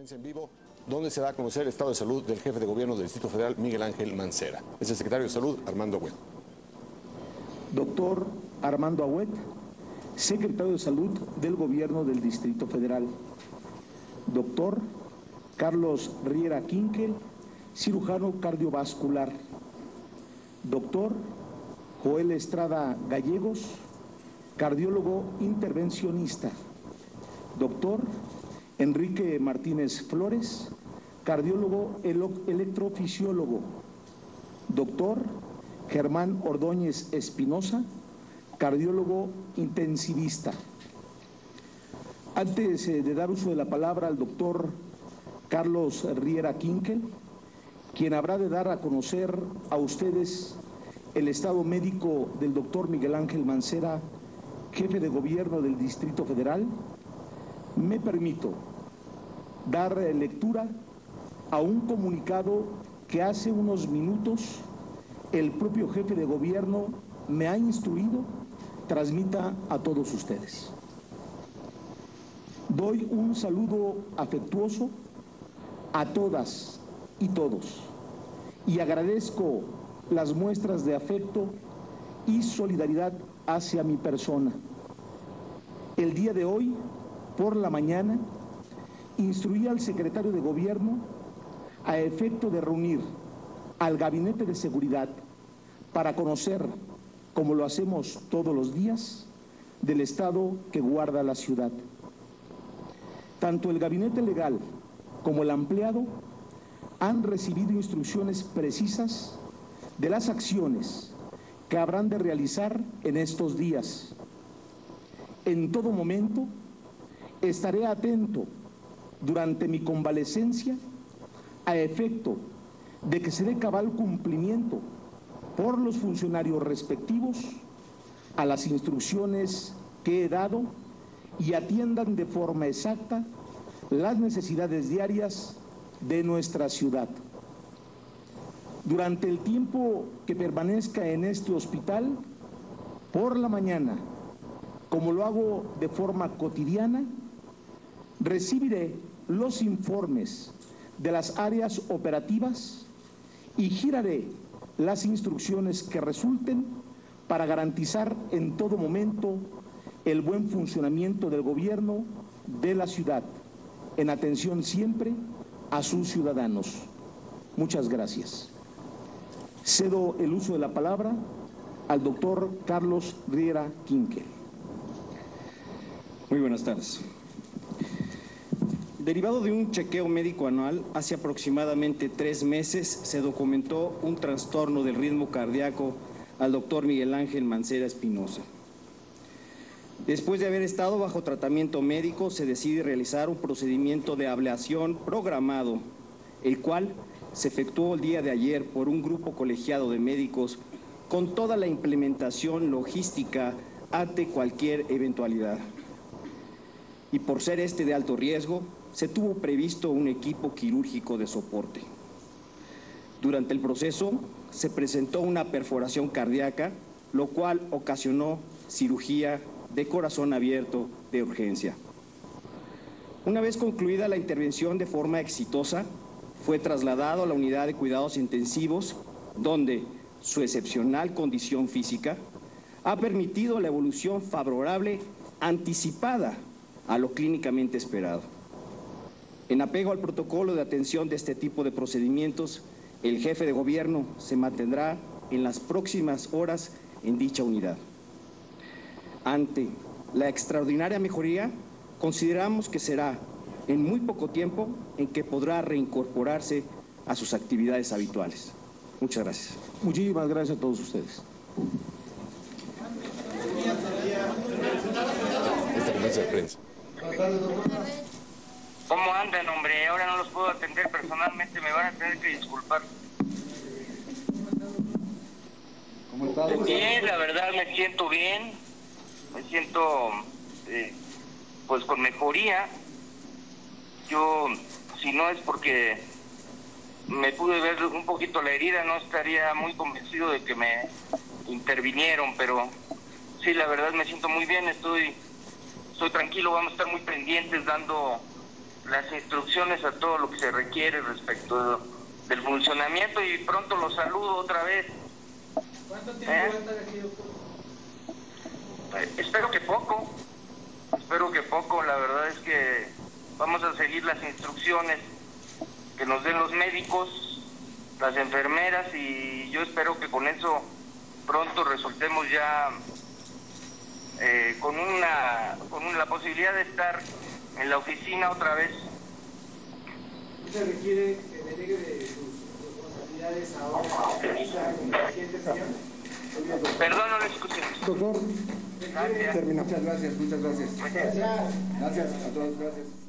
en vivo donde se da a conocer el estado de salud del jefe de gobierno del Distrito Federal, Miguel Ángel Mancera. Es el secretario de Salud, Armando Agüet. Doctor Armando Agüet, secretario de Salud del gobierno del Distrito Federal. Doctor Carlos Riera Quinquel, cirujano cardiovascular. Doctor Joel Estrada Gallegos, cardiólogo intervencionista. Doctor Enrique Martínez Flores, cardiólogo electrofisiólogo. Doctor Germán Ordóñez Espinosa, cardiólogo intensivista. Antes eh, de dar uso de la palabra al doctor Carlos Riera Quinkel, quien habrá de dar a conocer a ustedes el estado médico del doctor Miguel Ángel Mancera, jefe de gobierno del Distrito Federal, me permito dar lectura a un comunicado que hace unos minutos el propio jefe de gobierno me ha instruido transmita a todos ustedes. Doy un saludo afectuoso a todas y todos y agradezco las muestras de afecto y solidaridad hacia mi persona. El día de hoy, por la mañana, instruí al secretario de Gobierno a efecto de reunir al Gabinete de Seguridad para conocer, como lo hacemos todos los días, del estado que guarda la ciudad. Tanto el Gabinete Legal como el empleado han recibido instrucciones precisas de las acciones que habrán de realizar en estos días. En todo momento estaré atento durante mi convalecencia a efecto de que se dé cabal cumplimiento por los funcionarios respectivos a las instrucciones que he dado y atiendan de forma exacta las necesidades diarias de nuestra ciudad. Durante el tiempo que permanezca en este hospital, por la mañana, como lo hago de forma cotidiana, recibiré los informes de las áreas operativas y giraré las instrucciones que resulten para garantizar en todo momento el buen funcionamiento del gobierno de la ciudad, en atención siempre a sus ciudadanos. Muchas gracias. Cedo el uso de la palabra al doctor Carlos Riera Quinque. Muy buenas tardes. Derivado de un chequeo médico anual, hace aproximadamente tres meses se documentó un trastorno del ritmo cardíaco al doctor Miguel Ángel Mancera Espinosa. Después de haber estado bajo tratamiento médico, se decide realizar un procedimiento de ablación programado, el cual se efectuó el día de ayer por un grupo colegiado de médicos con toda la implementación logística ante cualquier eventualidad. Y por ser este de alto riesgo, se tuvo previsto un equipo quirúrgico de soporte. Durante el proceso se presentó una perforación cardíaca, lo cual ocasionó cirugía de corazón abierto de urgencia. Una vez concluida la intervención de forma exitosa, fue trasladado a la unidad de cuidados intensivos, donde su excepcional condición física ha permitido la evolución favorable anticipada a lo clínicamente esperado. En apego al protocolo de atención de este tipo de procedimientos, el jefe de gobierno se mantendrá en las próximas horas en dicha unidad. Ante la extraordinaria mejoría, consideramos que será en muy poco tiempo en que podrá reincorporarse a sus actividades habituales. Muchas gracias. Muchísimas gracias a todos ustedes. ¿Cómo andan, hombre? Ahora no los puedo atender personalmente, me van a tener que disculpar. ¿Cómo estás? Bien, la verdad me siento bien me siento eh, pues con mejoría. Yo, si no es porque me pude ver un poquito la herida, no estaría muy convencido de que me intervinieron, pero sí, la verdad me siento muy bien, estoy, estoy tranquilo, vamos a estar muy pendientes dando las instrucciones a todo lo que se requiere respecto del funcionamiento y pronto los saludo otra vez. ¿Cuánto tiempo va a estar aquí, doctor? Eh, espero que poco, espero que poco, la verdad es que vamos a seguir las instrucciones que nos den los médicos, las enfermeras y yo espero que con eso pronto resultemos ya eh, con una con la posibilidad de estar en la oficina otra vez. ¿Se requiere que delegue de sus responsabilidades ahora señor? Perdón, no lo escuché. Doctor, Gracias. Muchas gracias, muchas gracias. Gracias. Gracias a todos, gracias.